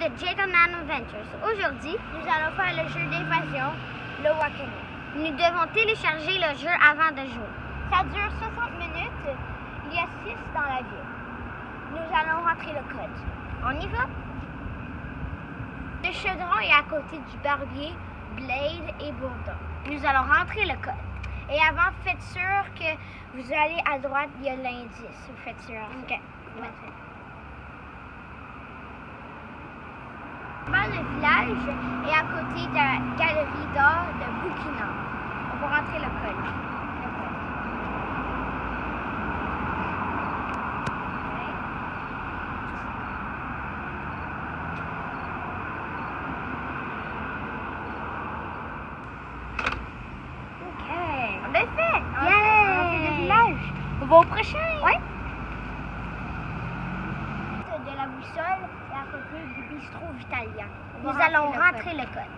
de Gentleman Adventures. Aujourd'hui, nous allons faire le jeu d'évasion, le Wakano. Nous devons télécharger le jeu avant de jouer. Ça dure 60 minutes. Il y a 6 dans la ville. Nous allons rentrer le code. On y va? Le chaudron est à côté du barbier, Blade et Bourdon. Nous allons rentrer le code. Et avant, faites sûr que vous allez à droite, il y a l'indice. Vous faites sûr. OK. Le village est à côté de la galerie d'art de Burkina. On va rentrer le code. OK. On l'a fait. On Yeah. a fait le village. On va au prochain? De la boussole et à côté du bistrot italien. Nous allons rentrer le code.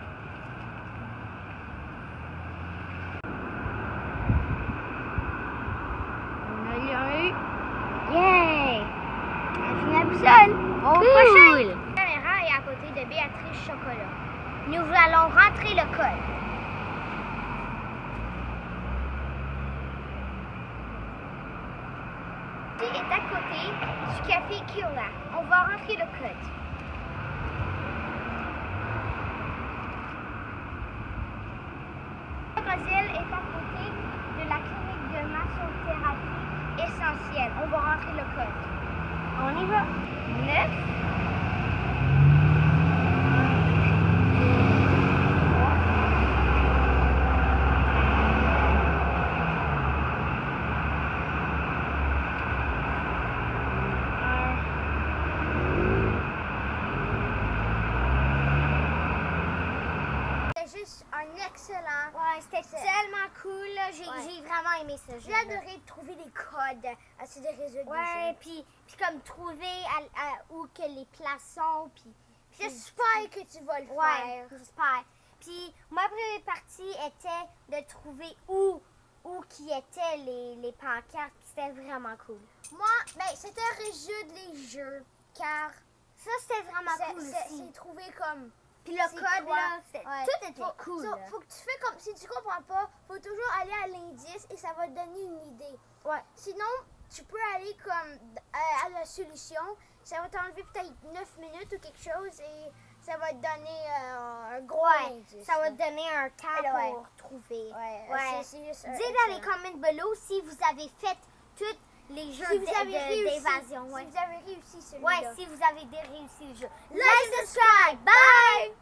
On a eu Yay! On a fini la boussole. Au Cool. prochain. La caméra est à côté de Béatrice Chocolat. Nous allons rentrer le code. Qui est à côté On va rentrer le code. Roselle est à côté de la clinique de massothérapie essentielle. On va rentrer le code. On y va. 9 C'était juste un excellent. Ouais, c'était tellement cool. J'ai Ouais. vraiment aimé ce jeu. J'ai adoré trouver des codes à ces réseaux Ouais, puis puis comme trouver à- à- où que les places sont, puis J'espère que tu vas le ouais, faire. j'espère. Puis ma première partie était de trouver où où qui étaient les, les pancartes. C'était vraiment cool. Moi, ben, c'était résoudre les jeux, car Ça c'était vraiment cool aussi. c'est trouvé comme. Puis le code quoi? là, c'était- Ouais. tout était Faut, cool. so- faut que tu fais comme si tu comprends pas, faut toujours aller à l'indice et ça va te donner une idée. Ouais. Sinon, tu peux aller comme euh, à la solution, ça va t'enlever peut-être 9 minutes ou quelque chose et ça va te donner euh, un gros Ouais, indice. ça va te donner un temps Alors, ouais. pour trouver. Ouais, Ouais. juste Dites dans les comments below si vous avez fait tous les jeux Si d'évasion. ouais. si vous avez réussi celui-là. Ouais, si vous avez réussi le jeu. Like, subscribe, bye!